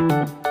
Música